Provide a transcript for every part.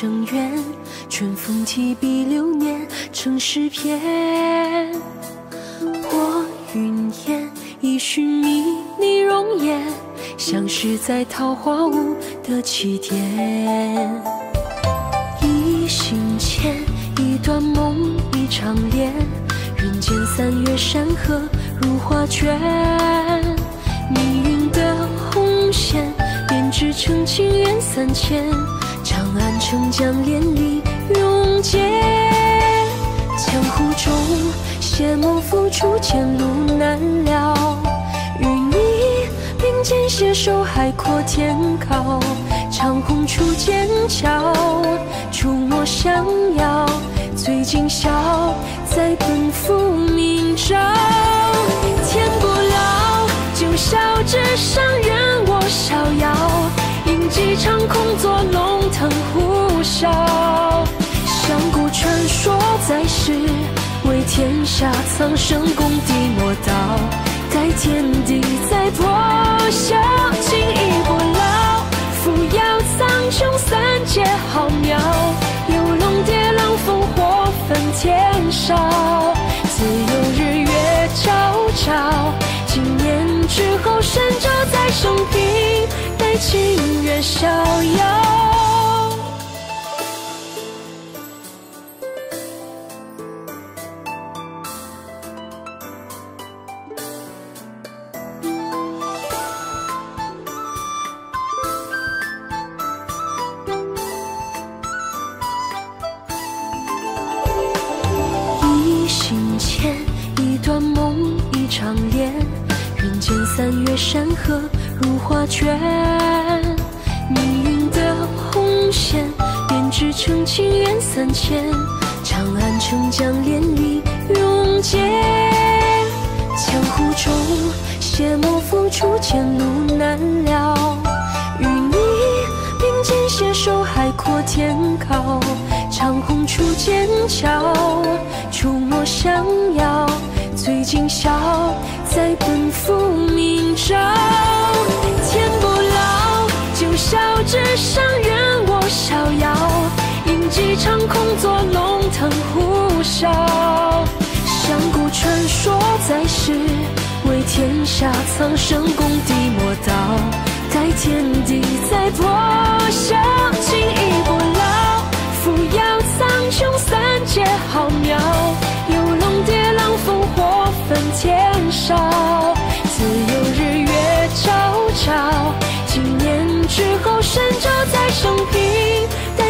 生缘，春风提笔流年成诗篇。我云烟一寻觅你容颜，相识在桃花坞的起点。一心牵一段梦，一场恋，人间三月山河如画卷，命运的红线编织成情缘三千。满城江连理永结，江湖中谢幕付出前路难料。与你并肩携手，海阔天高。长虹出剑鞘，触摸相邀。醉今宵，再奔赴明朝。几场空作龙腾呼啸，上古传说在世，为天下苍生共地魔道。待天地再破晓，情义不老，扶摇苍穹三界浩渺。有龙蝶浪烽火分天烧，情缘逍遥，一心牵一段梦，一场恋，人间三月山河。如画卷，命运的红线编织成情缘三千。长安城将连理永结，江湖中谢幕付出前路难料。与你并肩携手，海阔天高。长虹出剑鞘，触摸相邀。醉今宵，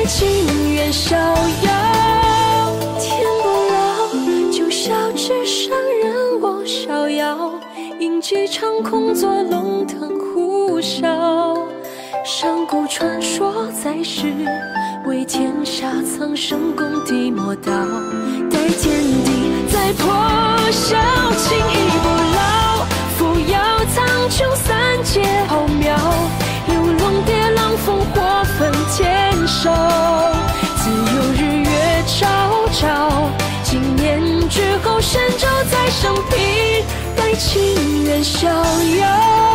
情缘逍遥。天不老，九霄之上任我逍遥。饮几场空作龙腾虎啸。上古传说在世，为天下苍生共地魔道。待天地再破晓，情义不老，扶摇苍穹情愿逍遥。